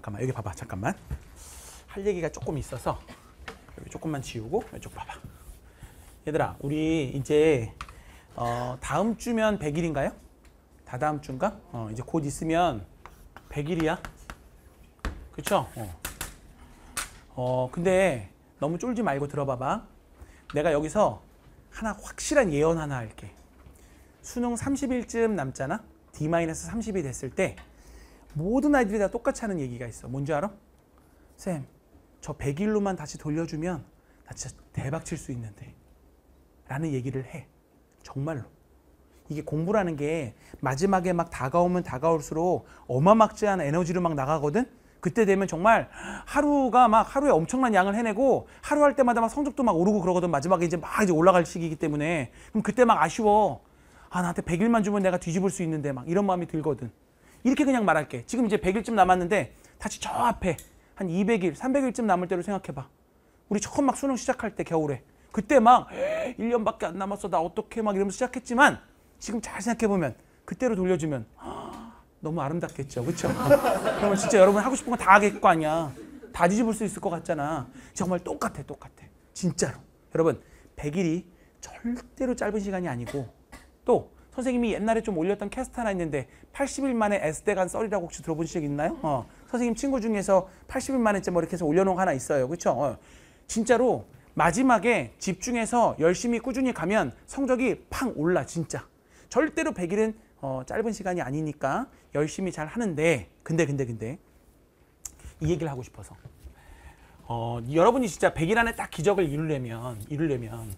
잠깐만 여기 봐봐 잠깐만 할 얘기가 조금 있어서 여기 조금만 지우고 이쪽 봐봐 얘들아 우리 이제 어, 다음 주면 100일인가요? 다다음 주인가? 어, 이제 곧 있으면 100일이야 그쵸? 어. 어 근데 너무 쫄지 말고 들어봐봐 내가 여기서 하나 확실한 예언 하나 할게 수능 30일쯤 남잖아 D-30이 됐을 때 모든 아이들이 다 똑같이 하는 얘기가 있어. 뭔지 알아? 쌤, 저 100일로만 다시 돌려주면 나 진짜 대박 칠 수 있는데. 라는 얘기를 해. 정말로. 이게 공부라는 게 마지막에 막 다가오면 다가올수록 어마막지한 에너지로 막 나가거든? 그때 되면 정말 하루가 막 하루에 엄청난 양을 해내고 하루 할 때마다 막 성적도 막 오르고 그러거든. 마지막에 이제 막 이제 올라갈 시기이기 때문에. 그럼 그때 막 아쉬워. 아 나한테 100일만 주면 내가 뒤집을 수 있는데 막 이런 마음이 들거든 이렇게 그냥 말할게. 지금 이제 100일쯤 남았는데 다시 저 앞에 한 200일 300일쯤 남을 때로 생각해봐. 우리 처음 막 수능 시작할 때 겨울에. 그때 막 1년밖에 안 남았어. 나 어떻게 막 이러면서 시작했지만 지금 잘 생각해보면 그때로 돌려주면 너무 아름답겠죠. 그렇죠 그러면 진짜 여러분 하고 싶은 거 다 하겠 거 아니야. 다 뒤집을 수 있을 것 같잖아. 정말 똑같아 똑같아. 진짜로. 여러분 100일이 절대로 짧은 시간이 아니고 또 선생님이 옛날에 좀 올렸던 캐스트 하나 있는데 80일 만에 S대 간 썰이라고 혹시 들어본 적 있나요? 어, 선생님 친구 중에서 80일 만에 뭐 이렇게 해서 올려놓은 거 하나 있어요. 그렇죠 어, 진짜로 마지막에 집중해서 열심히 꾸준히 가면 성적이 팡 올라 진짜. 절대로 100일은 어, 짧은 시간이 아니니까 열심히 잘 하는데 근데 근데 근데 이 얘기를 하고 싶어서. 어, 여러분이 진짜 100일 안에 딱 기적을 이루려면 이루려면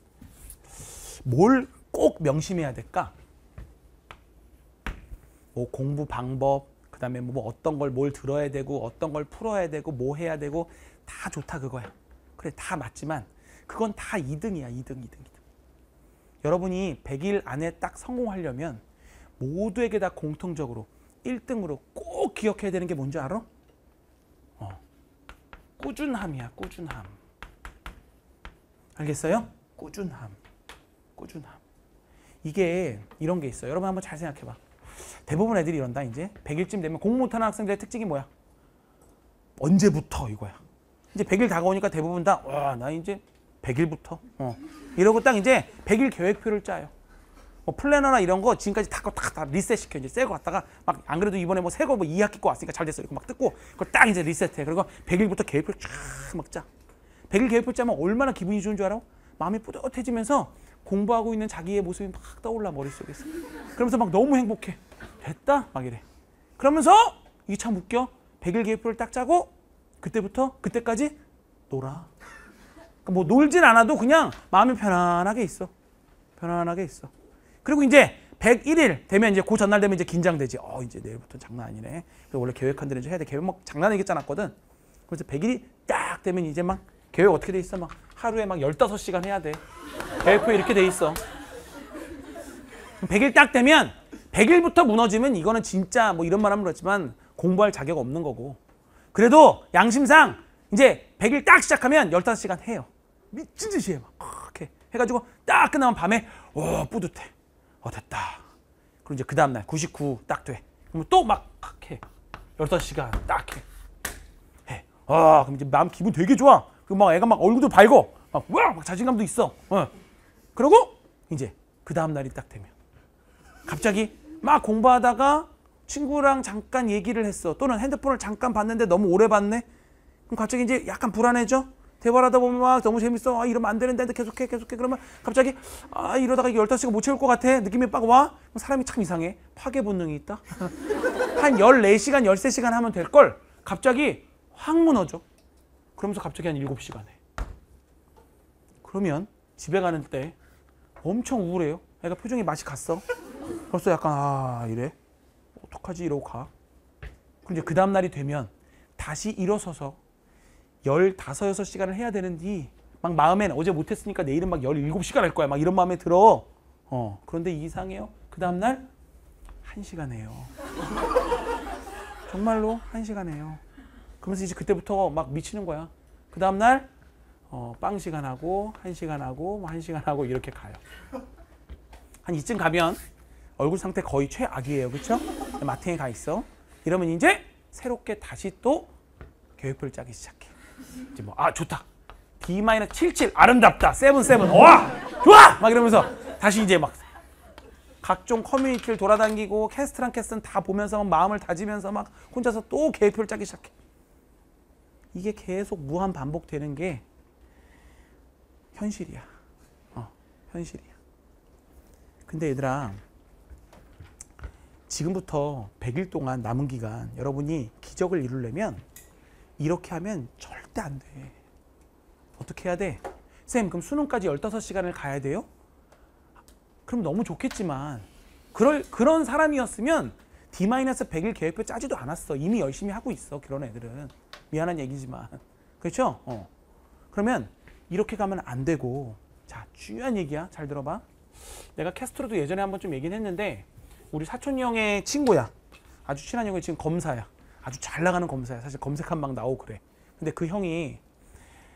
뭘 꼭 명심해야 될까? 뭐 공부 방법 그 다음에 뭐 어떤 걸 뭘 들어야 되고 어떤 걸 풀어야 되고 뭐 해야 되고 다 좋다 그거야. 그래 다 맞지만 그건 다 2등이야 2등 2등 2등. 여러분이 100일 안에 딱 성공하려면 모두에게 다 공통적으로 1등으로 꼭 기억해야 되는 게 뭔지 알아? 어. 꾸준함이야 꾸준함. 알겠어요? 꾸준함. 꾸준함. 이게 이런 게 있어요. 여러분 한번 잘 생각해 봐. 대부분 애들이 이런다 이제 100일쯤 되면 공부 못하는 학생들의 특징이 뭐야? 언제부터 이거야. 이제 100일 다가오니까 대부분 다 와 나 이제 100일부터 어. 이러고 딱 이제 100일 계획표를 짜요. 뭐 플래너나 이런 거 지금까지 다다 리셋 시켜 이제 새거 갖다가 막 안 그래도 이번에 뭐 새 거 뭐 2학기 거 왔으니까 잘 됐어 이거 막 뜯고 그걸 딱 이제 리셋해 그리고 100일부터 계획표 쫙막 짜. 100일 계획표 짜면 얼마나 기분이 좋은 줄 알아? 마음이 뿌듯해지면서 공부하고 있는 자기의 모습이 막 떠올라 머릿속에서 그러면서 막 너무 행복해 됐다? 막 이래. 그러면서 이게 참 웃겨. 100일 계획표를 딱 짜고 그때부터 그때까지 놀아. 그러니까 뭐 놀진 않아도 그냥 마음이 편안하게 있어. 편안하게 있어. 그리고 이제 101일 되면 이제 그 전날 되면 이제 긴장되지. 어 이제 내일부터 장난 아니네. 원래 계획한 대로 해야 돼. 계획 막 장난이게 짜놨거든. 그래서 100일이 딱 되면 이제 막 계획 어떻게 돼 있어? 막 하루에 막 15시간 해야 돼. 계획표에 이렇게 돼 있어. 100일 딱 되면 100일부터 무너지면 이거는 진짜 뭐 이런 말 하면 그렇지만 공부할 자격 없는 거고. 그래도 양심상 이제 100일 딱 시작하면 15시간 해요. 미친 듯이 해막 이렇게 해가지고 딱 끝나면 밤에 와 뿌듯해. 어 됐다. 그리고 이제 그 다음날 99 딱 돼. 그러면 또막 해. 15시간 딱 해. 해. 아 그럼 이제 마음 기분 되게 좋아. 그리고 막 애가 막 얼굴도 밝어 막, 우와, 막 자신감도 있어. 어. 그리고 이제 그 다음날이 딱 되면 갑자기 막 공부하다가 친구랑 잠깐 얘기를 했어. 또는 핸드폰을 잠깐 봤는데 너무 오래 봤네? 그럼 갑자기 이제 약간 불안해져? 대화를 하다 보면 막 너무 재밌어. 아 이러면 안 되는데 계속해 계속해. 그러면 갑자기 아 이러다가 이게 15시간 못 채울 것 같아. 느낌이 빡 와. 사람이 참 이상해. 파괴 본능이 있다. 한 14시간 13시간 하면 될 걸. 갑자기 확 무너져. 그러면서 갑자기 한 7시간 해. 그러면 집에 가는 때 엄청 우울해요. 애가 표정이 맛이 갔어 벌써 약간 아 이래? 어떡하지? 이러고 가. 그럼 이제 그 다음 날이 되면 다시 일어서서 15, 6시간을 해야 되는데 막 마음엔 어제 못했으니까 내일은 막 17시간 할 거야. 막 이런 마음에 들어. 어 그런데 이상해요. 그 다음 날 1시간 해요. 정말로 1시간 해요. 그러면서 이제 그때부터 막 미치는 거야. 그 다음 날 어, 빵 시간 하고 한 시간 하고 뭐 한 시간 하고 이렇게 가요. 한 이쯤 가면 얼굴 상태 거의 최악이에요, 그렇죠? 마탱에 가 있어. 이러면 이제 새롭게 다시 또 계획표를 짜기 시작해. 이제 뭐 아 좋다. D-77 아름답다. 77와 좋아 막 이러면서 다시 이제 막 각종 커뮤니티를 돌아다니고 캐스트랑 캐스트는 다 보면서 막 마음을 다지면서 막 혼자서 또 계획표를 짜기 시작해. 이게 계속 무한 반복되는 게 현실이야. 어, 현실이야. 근데 얘들아, 지금부터 100일 동안 남은 기간 여러분이 기적을 이루려면 이렇게 하면 절대 안 돼. 어떻게 해야 돼? 쌤, 그럼 수능까지 15시간을 가야 돼요? 그럼 너무 좋겠지만 그럴 그런 사람이었으면 D-100일 계획표 짜지도 않았어. 이미 열심히 하고 있어. 그런 애들은. 미안한 얘기지만. 그렇죠? 어. 그러면 이렇게 가면 안 되고 자, 중요한 얘기야. 잘 들어봐. 내가 캐스트로도 예전에 한번 좀 얘기는 했는데 우리 사촌 형의 친구야. 아주 친한 형이 지금 검사야. 아주 잘 나가는 검사야. 사실 검색한 막 나오고 그래. 근데 그 형이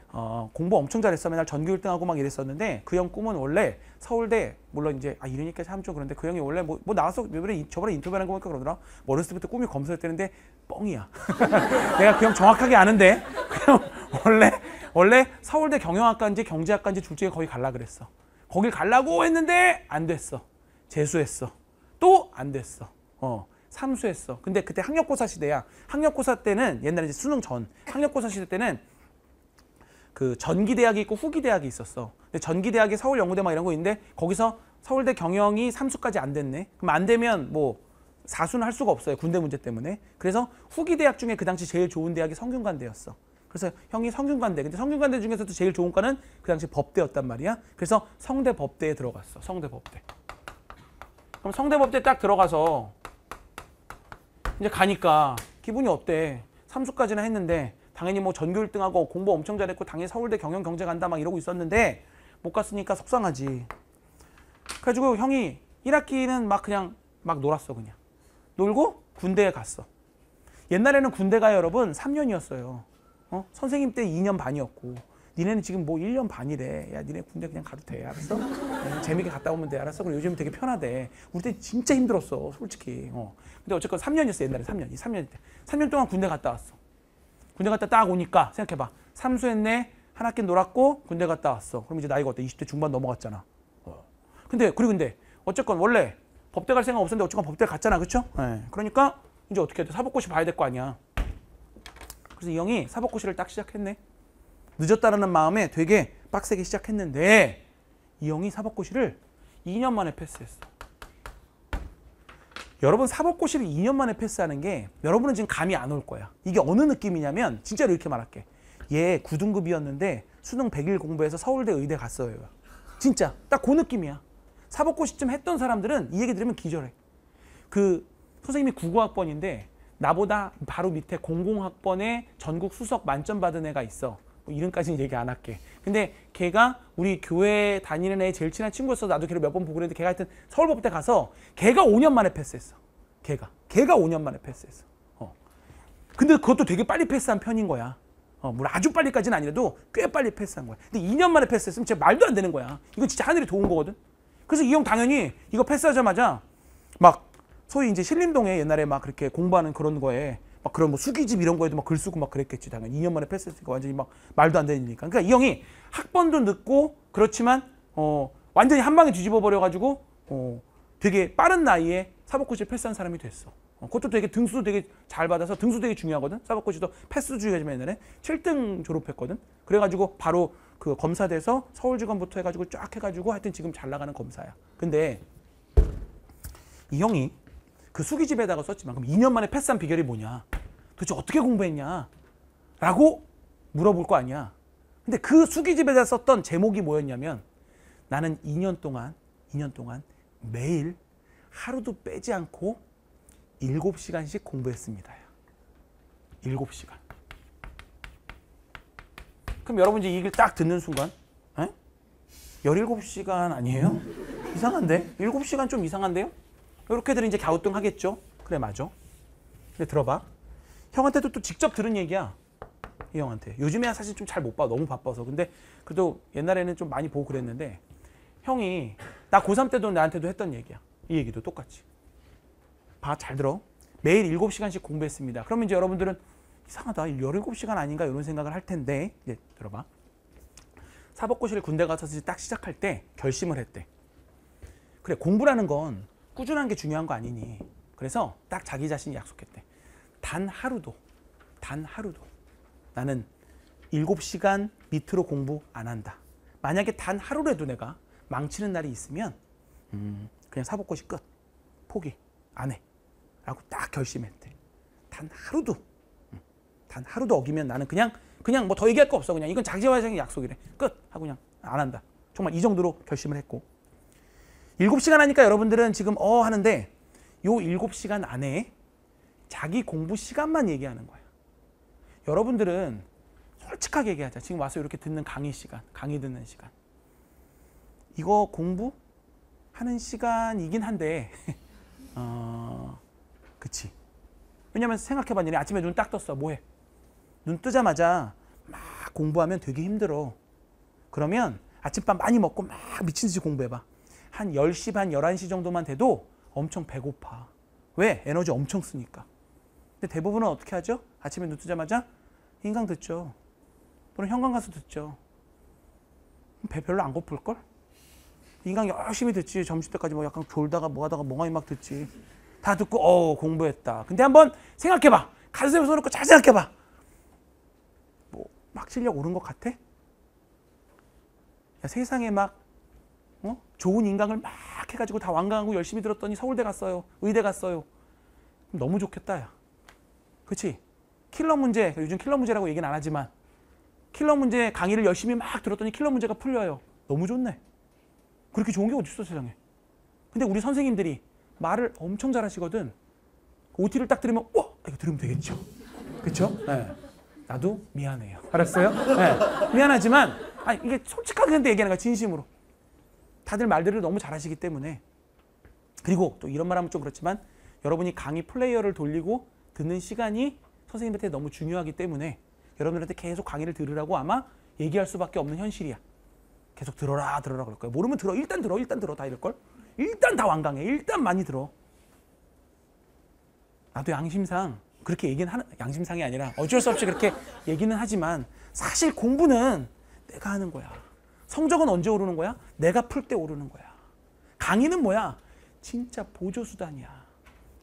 어, 공부 엄청 잘했어. 맨날 전교 1등하고 막 이랬었는데 그 형 꿈은 원래 서울대 물론 이제 아 이러니까 참 좀 그런데 그 형이 원래 뭐, 뭐 나와서 이번에 이- 저번에 인터뷰하는 거 보니까 그러더라. 뭐 어렸을 때부터 꿈이 검사였다는데 뻥이야. 내가 그 형 정확하게 아는데 그 형 원래 원래 서울대 경영학과인지 경제학과인지 둘 중에 거기 갈라 그랬어. 거길 갈라고 했는데 안 됐어. 재수했어. 또 안 됐어. 어. 삼수했어. 근데 그때 학력고사 시대야. 학력고사 때는 옛날에 이제 수능 전 학력고사 시대 때는 그 전기 대학이 있고 후기 대학이 있었어. 근데 전기 대학이 서울 연구대 막 이런 거 있는데 거기서 서울대 경영이 삼수까지 안 됐네. 그럼 안 되면 뭐 사수는 할 수가 없어요. 군대 문제 때문에. 그래서 후기 대학 중에 그 당시 제일 좋은 대학이 성균관대였어. 그래서 형이 성균관대. 근데 성균관대 중에서도 제일 좋은 과는 그 당시 법대였단 말이야. 그래서 성대 법대에 들어갔어. 성대 법대. 그럼 성대 법대 딱 들어가서 이제 가니까 기분이 어때? 삼수까지나 했는데 당연히 뭐 전교 1등하고 공부 엄청 잘했고 당연히 서울대 경영 경제 간다 막 이러고 있었는데 못 갔으니까 속상하지. 그래가지고 형이 1학기는 막 그냥 막 놀았어 그냥. 놀고 군대에 갔어. 옛날에는 군대가 여러분 3년이었어요. 어? 선생님 때 2년 반이었고 니네는 지금 뭐 1년 반이래. 야 니네 군대 그냥 가도 돼. 알았어? 어, 재밌게 갔다 오면 돼. 알았어? 그리고 요즘 되게 편하대. 우리 때 진짜 힘들었어. 솔직히. 어. 근데 어쨌건 3년이었어. 옛날에 3년. 이 3년 때. 3년 동안 군대 갔다 왔어. 군대 갔다 딱 오니까 생각해봐. 삼수했네. 한 학기 놀았고 군대 갔다 왔어. 그럼 이제 나이가 어때? 20대 중반 넘어갔잖아. 어. 근데 그리고 근데 어쨌건 원래 법대 갈 생각 없었는데 어쨌건 법대 갔잖아. 그쵸? 예. 그러니까 이제 어떻게 해야 돼? 사법고시 봐야 될 거 아니야. 그래서 이 형이 사법고시를 딱 시작했네. 늦었다라는 마음에 되게 빡세게 시작했는데 이 형이 사법고시를 2년 만에 패스했어. 여러분 사법고시를 2년 만에 패스하는 게 여러분은 지금 감이 안 올 거야. 이게 어느 느낌이냐면 진짜로 이렇게 말할게. 얘 9등급이었는데 수능 100일 공부해서 서울대 의대 갔어요. 진짜 딱 그 느낌이야. 사법고시쯤 했던 사람들은 이 얘기 들으면 기절해. 그 선생님이 99학번인데 나보다 바로 밑에 00학번에 전국 수석 만점 받은 애가 있어. 뭐 이름까지는 얘기 안 할게. 근데 걔가 우리 교회 다니는 애 제일 친한 친구였어. 나도 걔를 몇 번 보고 그랬는데 걔가 하여튼 서울법대 가서 걔가 5년 만에 패스했어. 걔가. 걔가 5년 만에 패스했어. 어. 근데 그것도 되게 빨리 패스한 편인 거야. 어, 물론 아주 빨리까지는 아니라도 꽤 빨리 패스한 거야. 근데 2년 만에 패스했으면 진짜 말도 안 되는 거야. 이건 진짜 하늘이 도운 거거든. 그래서 이 형 당연히 이거 패스하자마자 막 소위 이제 신림동에 옛날에 막 그렇게 공부하는 그런 거에 막 그런 뭐 수기집 이런 거에도 막 글 쓰고 막 그랬겠지 당연히 2년 만에 패스했으니까 완전히 막 말도 안 되는 일이니까 그러니까 이 형이 학번도 늦고 그렇지만 어 완전히 한 방에 뒤집어 버려 가지고 어 되게 빠른 나이에 사법고시를 패스한 사람이 됐어. 어, 그것도 되게 등수도 되게 잘 받아서 등수 되게 중요하거든. 사법고시도 패스주의가지만 옛날에 7등 졸업했거든. 그래가지고 바로 그 검사 돼서 서울지검부터 해가지고 쫙 해가지고 하여튼 지금 잘 나가는 검사야. 근데 이 형이 그 수기집에다가 썼지만 그럼 2년 만에 패스한 비결이 뭐냐? 도대체 어떻게 공부했냐? 라고 물어볼 거 아니야. 근데 그 수기집에다 썼던 제목이 뭐였냐면 나는 2년 동안 2년 동안 매일 하루도 빼지 않고 7시간씩 공부했습니다. 7시간. 그럼 여러분 이제 이걸 딱 듣는 순간 에? 17시간 아니에요? 이상한데? 7시간 좀 이상한데요? 이렇게들 이제 갸우뚱 하겠죠? 그래 맞아. 근데 들어봐. 형한테도 또 직접 들은 얘기야. 이 형한테. 요즘에 사실 좀 잘 못 봐. 너무 바빠서. 근데 그래도 옛날에는 좀 많이 보고 그랬는데 형이 나 고3 때도 나한테도 했던 얘기야. 이 얘기도 똑같이. 봐, 잘 들어. 매일 7시간씩 공부했습니다. 그러면 이제 여러분들은 이상하다. 17시간 아닌가 이런 생각을 할 텐데 이제 들어봐. 사법고시를 군대 가서 딱 시작할 때 결심을 했대. 그래 공부라는 건 꾸준한 게 중요한 거 아니니. 그래서 딱 자기 자신이 약속했대. 단 하루도 단 하루도 나는 7시간 밑으로 공부 안 한다. 만약에 단 하루라도 내가 망치는 날이 있으면 음, 그냥 사법고시 끝. 포기. 안 해. 라고 딱 결심했대. 단 하루도 음, 단 하루도 어기면 나는 그냥 그냥 뭐 더 얘기할 거 없어. 그냥 이건 자기와 자기 약속이래. 끝. 하고 그냥 안 한다. 정말 이 정도로 결심을 했고. 7시간 하니까 여러분들은 지금 어 하는데 요 7시간 안에 자기 공부 시간만 얘기하는 거야. 여러분들은 솔직하게 얘기하자. 지금 와서 이렇게 듣는 강의 시간, 강의 듣는 시간. 이거 공부하는 시간이긴 한데, 어, 그치. 왜냐면 생각해봐. 니네 아침에 눈 딱 떴어. 뭐해? 눈 뜨자마자 막 공부하면 되게 힘들어. 그러면 아침밥 많이 먹고 막 미친 듯이 공부해봐. 한 10시 반, 11시 정도만 돼도 엄청 배고파. 왜? 에너지 엄청 쓰니까. 근데 대부분은 어떻게 하죠? 아침에 눈 뜨자마자 인강 듣죠. 또는 현관 가서 듣죠. 배 별로 안 고플걸? 인강 열심히 듣지. 점심 때까지 뭐 약간 졸다가 뭐 하다가 멍하니 막 듣지. 다 듣고 어 공부했다. 근데 한번 생각해봐. 가슴에 손 놓고 잘 생각해봐. 뭐 막 실력 오른 것 같아? 야, 세상에 막 어? 좋은 인강을 막 해가지고 다 완강하고 열심히 들었더니 서울대 갔어요. 의대 갔어요. 너무 좋겠다. 야. 그치? 킬러 문제, 요즘 킬러 문제라고 얘기는 안 하지만 킬러 문제 강의를 열심히 막 들었더니 킬러 문제가 풀려요. 너무 좋네. 그렇게 좋은 게 어딨어 세상에. 근데 우리 선생님들이 말을 엄청 잘하시거든. OT를 딱 들으면 와 이거 들으면 되겠죠. 그렇죠? 네. 나도 미안해요. 알았어요? 네. 미안하지만 아니 이게 솔직하게 근데 얘기하는 거야 진심으로. 다들 말들을 너무 잘하시기 때문에 그리고 또 이런 말하면 좀 그렇지만 여러분이 강의 플레이어를 돌리고 듣는 시간이 선생님한테 너무 중요하기 때문에 여러분들한테 계속 강의를 들으라고 아마 얘기할 수밖에 없는 현실이야. 계속 들어라 들어라 그럴 거야. 모르면 들어. 일단 들어. 일단 들어. 다 이럴 걸. 일단 다 완강해. 일단 많이 들어. 나도 양심상 그렇게 얘기는 하는 양심상이 아니라 어쩔 수 없이 그렇게 얘기는 하지만 사실 공부는 내가 하는 거야. 성적은 언제 오르는 거야? 내가 풀 때 오르는 거야. 강의는 뭐야? 진짜 보조 수단이야.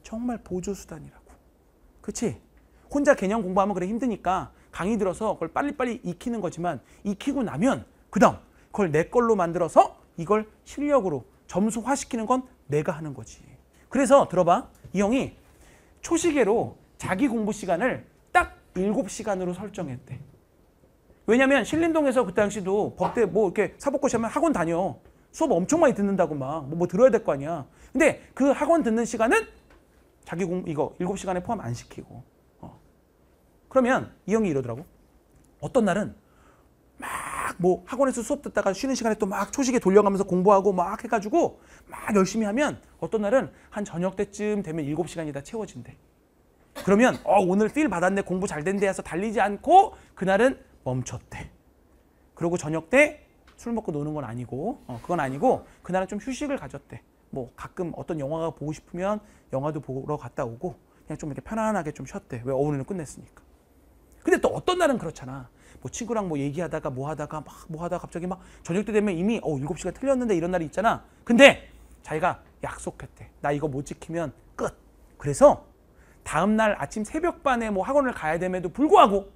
정말 보조 수단이라고. 그치? 혼자 개념 공부하면 그래 힘드니까 강의 들어서 그걸 빨리빨리 익히는 거지만 익히고 나면 그 다음 그걸 내 걸로 만들어서 이걸 실력으로 점수화시키는 건 내가 하는 거지. 그래서 들어봐. 이 형이 초시계로 자기 공부 시간을 딱 7시간으로 설정했대. 왜냐면 신림동에서 그때 당시도 법대 뭐 이렇게 사법고시 하면 학원 다녀. 수업 엄청 많이 듣는다고 막 뭐 들어야 될 거 아니야. 근데 그 학원 듣는 시간은 자기 공 이거 7시간에 포함 안 시키고. 어. 그러면 이 형이 이러더라고. 어떤 날은 막 뭐 학원에서 수업 듣다가 쉬는 시간에 또 막 초식에 돌려가면서 공부하고 막 해가지고 막 열심히 하면 어떤 날은 한 저녁 때쯤 되면 7시간이 다 채워진대. 그러면 어 오늘 필 받았네 공부 잘 된대 해서 달리지 않고 그날은 멈췄대. 그리고 저녁 때 술 먹고 노는 건 아니고 어, 그건 아니고 그날은 좀 휴식을 가졌대. 뭐 가끔 어떤 영화가 보고 싶으면 영화도 보러 갔다 오고 그냥 좀 이렇게 편안하게 좀 쉬었대. 왜 오늘은 끝냈으니까. 근데 또 어떤 날은 그렇잖아. 뭐 친구랑 뭐 얘기하다가 뭐 하다가 막 뭐 하다가 갑자기 막 저녁 때 되면 이미 어 7시가 틀렸는데 이런 날이 있잖아. 근데 자기가 약속했대. 나 이거 못 지키면 끝. 그래서 다음 날 아침 새벽반에 뭐 학원을 가야 됨에도 불구하고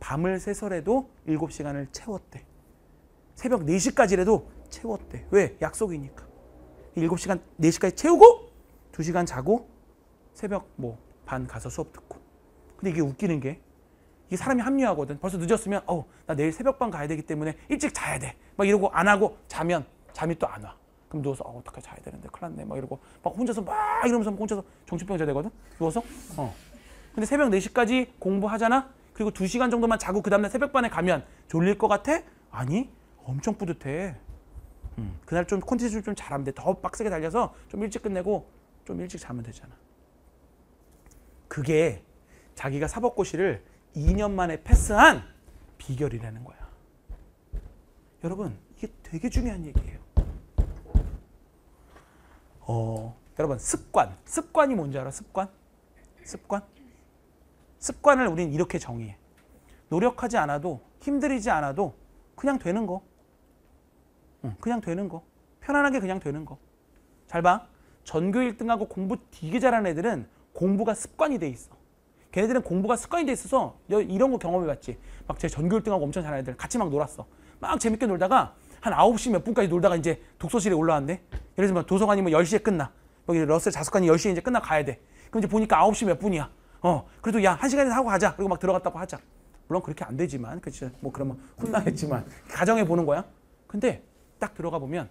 밤을 새서라도 7시간을 채웠대. 새벽 4시까지라도 채웠대. 왜? 약속이니까. 7시간 4시까지 채우고 2시간 자고 새벽 뭐 반 가서 수업 듣고. 근데 이게 웃기는 게 이게 사람이 합리화하거든. 벌써 늦었으면 어, 나 내일 새벽반 가야 되기 때문에 일찍 자야 돼. 막 이러고 안 하고 자면 잠이 또 안 와. 그럼 누워서 어, 어떡해 자야 되는데 큰일 났네. 막 이러고 막 혼자서 막 이러면서 혼자서 정신병자 되거든. 누워서. 어. 근데 새벽 4시까지 공부하잖아. 그리고 2시간 정도만 자고 그 다음날 새벽반에 가면 졸릴 것 같아? 아니 엄청 뿌듯해 음, 그날 좀 콘텐츠 좀 잘하면 돼 더 빡세게 달려서 좀 일찍 끝내고 좀 일찍 자면 되잖아 그게 자기가 사법고시를 2년 만에 패스한 비결이라는 거야 여러분 이게 되게 중요한 얘기예요 어, 여러분 습관 습관이 뭔지 알아 습관? 습관? 습관을 우린 이렇게 정의해. 노력하지 않아도 힘들이지 않아도 그냥 되는 거. 응, 그냥 되는 거. 편안하게 그냥 되는 거. 잘 봐. 전교 1등하고 공부 되게 잘하는 애들은 공부가 습관이 돼 있어. 걔네들은 공부가 습관이 돼 있어서 여- 이런 거 경험해봤지. 막 제 전교 1등하고 엄청 잘하는 애들 같이 막 놀았어. 막 재밌게 놀다가 한 9시 몇 분까지 놀다가 이제 독서실에 올라왔네. 예를 들면 도서관이 뭐 10시에 끝나. 여기 러셀 자습관이 10시에 이제 끝나 가야 돼. 그럼 이제 보니까 9시 몇 분이야. 어, 그래도 야, 한 시간에 하고 가자. 그리고 막 들어갔다고 하자. 물론 그렇게 안 되지만, 그치. 뭐 그러면 혼나겠지만. 가정해 보는 거야. 근데 딱 들어가 보면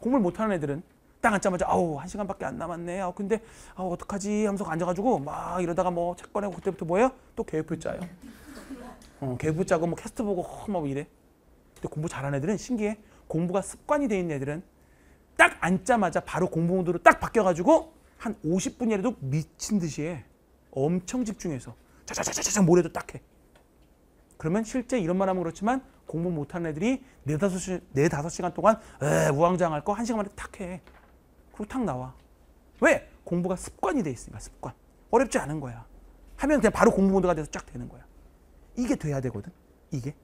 공부를 못하는 애들은 딱 앉자마자 아우 한 시간밖에 안 남았네. 아 근데 아 어떡하지 하면서 앉아가지고 막 이러다가 뭐 책 꺼내고 그때부터 뭐예요? 또 계획표 짜요. 어, 계획표 짜고 뭐 캐스트 보고 허, 막 이래. 근데 공부 잘하는 애들은 신기해. 공부가 습관이 돼 있는 애들은 딱 앉자마자 바로 공부 모드로 딱 바뀌어가지고 한 50분이라도 미친 듯이 해. 엄청 집중해서 자자자자자 뭐래도 딱 해. 그러면 실제 이런 말 하면 그렇지만 공부 못하는 애들이 네다섯 시, 네다섯 시간 동안 에, 우왕좌왕할 거 한 시간 만에 탁 해. 그리고 탁 나와. 왜? 공부가 습관이 돼 있으니까 습관. 어렵지 않은 거야. 하면 그냥 바로 공부 모드가 돼서 쫙 되는 거야. 이게 돼야 되거든. 이게.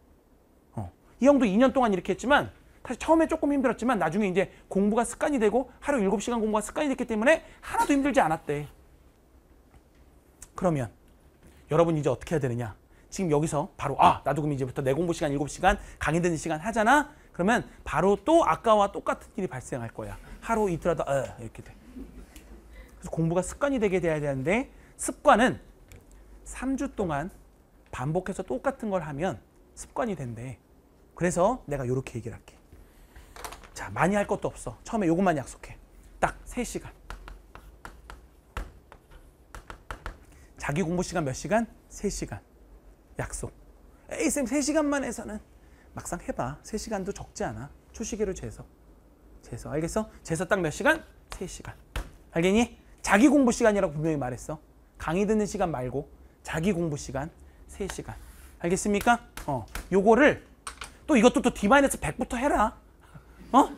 어. 이 형도 2년 동안 이렇게 했지만 사실 처음에 조금 힘들었지만 나중에 이제 공부가 습관이 되고 하루 7시간 공부가 습관이 됐기 때문에 하나도 힘들지 않았대. 그러면 여러분 이제 어떻게 해야 되느냐? 지금 여기서 바로 아 나도 그럼 이제부터 내 공부 시간 7시간 강의 듣는 시간 하잖아. 그러면 바로 또 아까와 똑같은 일이 발생할 거야. 하루 이틀 하다 어, 이렇게 돼. 그래서 공부가 습관이 되게 돼야 되는데 습관은 3주 동안 반복해서 똑같은 걸 하면 습관이 된대. 그래서 내가 이렇게 얘기를 할게. 자, 많이 할 것도 없어. 처음에 요것만 약속해. 딱 3시간. 자기 공부 시간 몇 시간? 3시간. 약속. 에이 쌤 3시간만 해서는 막상 해봐. 3시간도 적지 않아. 초시계로 재서. 재서. 알겠어? 재서 딱 몇 시간? 3시간. 알겠니? 자기 공부 시간이라고 분명히 말했어. 강의 듣는 시간 말고 자기 공부 시간 3시간. 알겠습니까? 어. 요거를 또 이것도 또 D-100부터 해라. 어?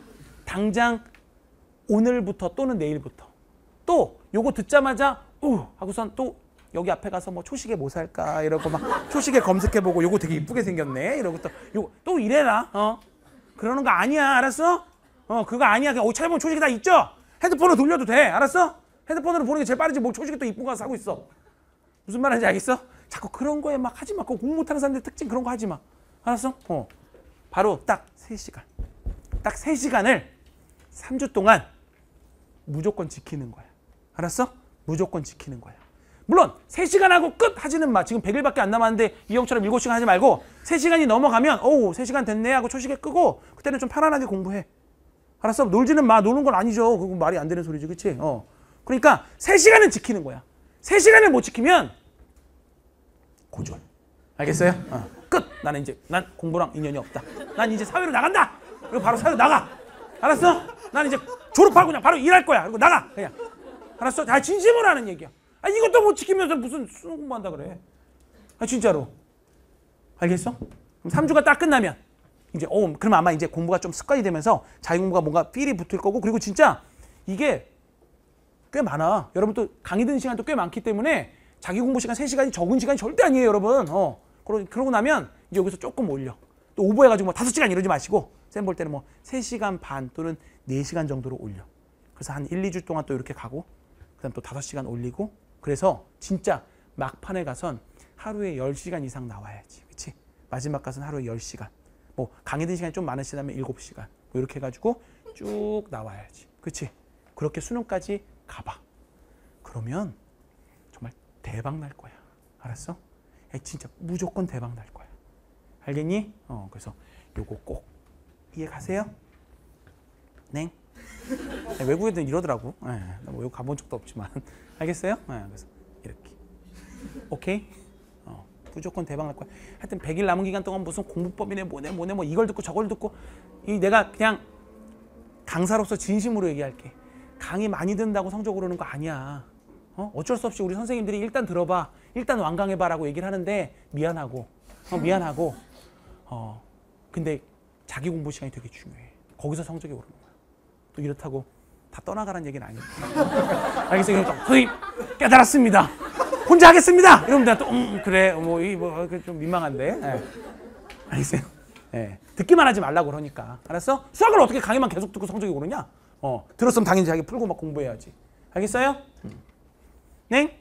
당장 오늘부터 또는 내일부터. 또 요거 듣자마자 우 하고선 또 여기 앞에 가서 뭐 초시계 뭐 살까? 이러고 막 초시계 검색해보고 요거 되게 이쁘게 생겼네? 이러고 또 요거 또 이래라 어? 그러는 거 아니야 알았어? 어 그거 아니야. 그냥 어 찾아보면 초시계 다 있죠? 핸드폰으로 돌려도 돼 알았어? 핸드폰으로 보는 게 제일 빠르지. 뭐 초시계 또 이쁜 거 사고 있어. 무슨 말인지 알겠어? 자꾸 그런 거에 막 하지 마. 그거 공부 못하는 사람들 특징 그런 거 하지 마. 알았어? 어. 바로 딱 3시간. 딱 3시간을 3주 동안 무조건 지키는 거야. 알았어? 무조건 지키는 거야. 물론 3시간 하고 끝 하지는 마. 지금 100일밖에 안 남았는데 이 형처럼 7시간 하지 말고 3시간이 넘어가면 어우 3시간 됐네 하고 초시계 끄고 그때는 좀 편안하게 공부해. 알았어? 놀지는 마. 노는 건 아니죠. 그거 말이 안 되는 소리지. 그치? 어. 그러니까 3시간은 지키는 거야. 3시간을 못 지키면 고졸. 알겠어요? 어. 끝. 나는 이제 난 공부랑 인연이 없다. 난 이제 사회로 나간다. 그리고 바로 사회로 나가. 알았어? 난 이제 졸업하고 그냥 바로 일할 거야. 그리고 나가. 그냥. 알았어? 다 진심으로 하는 얘기야. 아 이것도 못 지키면서 무슨 수능 공부한다 그래. 아 진짜로. 알겠어? 그럼 3주가 딱 끝나면 이제 어 그럼 아마 이제 공부가 좀 습관이 되면서 자기 공부가 뭔가 필이 붙을 거고 그리고 진짜 이게 꽤 많아. 여러분 또 강의 듣는 시간도 꽤 많기 때문에 자기 공부 시간 3시간이 적은 시간이 절대 아니에요, 여러분. 어. 그러, 그러고 나면 이제 여기서 조금 올려. 또 오버해 가지고 뭐 5시간 이러지 마시고 쌤 볼 때는 뭐 3시간 반 또는 4시간 정도로 올려. 그래서 한 1, 2주 동안 또 이렇게 가고 그다음 또 5시간 올리고 그래서 진짜 막판에 가선 하루에 10시간 이상 나와야지. 그치? 마지막 가선 하루에 10시간. 뭐 강의 듣는 시간이 좀 많으시다면 7시간. 뭐 이렇게 해가지고 쭉 나와야지. 그치? 그렇게 수능까지 가봐. 그러면 정말 대박 날 거야. 알았어? 야, 진짜 무조건 대박 날 거야. 알겠니? 어, 그래서 요거 꼭 이해 가세요? 네. 네, 외국 애들은 이러더라고. 예, 나뭐 외국 가본 적도 없지만. 알겠어요? 예, 그래서 이렇게. 오케이? 어, 무조건 대박 날 거야. 하여튼 100일 남은 기간 동안 무슨 공부법이네 뭐네 뭐네 뭐 이걸 듣고 저걸 듣고 이 내가 그냥 강사로서 진심으로 얘기할게. 강의 많이 듣는다고 성적 오르는 거 아니야. 어? 어쩔 수 없이 우리 선생님들이 일단 들어봐. 일단 완강해봐라고 얘기를 하는데 미안하고 어, 미안하고 어 근데 자기 공부 시간이 되게 중요해. 거기서 성적이 오르는 거야. 또 이렇다고 다 떠나가라는 얘기는 아니야. 알겠어요? 그러니까 선생님 깨달았습니다. 혼자 하겠습니다. 이러면 내가 또 음, 그래 뭐 이 뭐 좀 민망한데. 예. 알겠어요? 예. 듣기만 하지 말라고 그러니까. 알았어? 수학을 어떻게 강의만 계속 듣고 성적이 오르냐? 어. 들었으면 당연히 자기 풀고 막 공부해야지. 알겠어요? 네?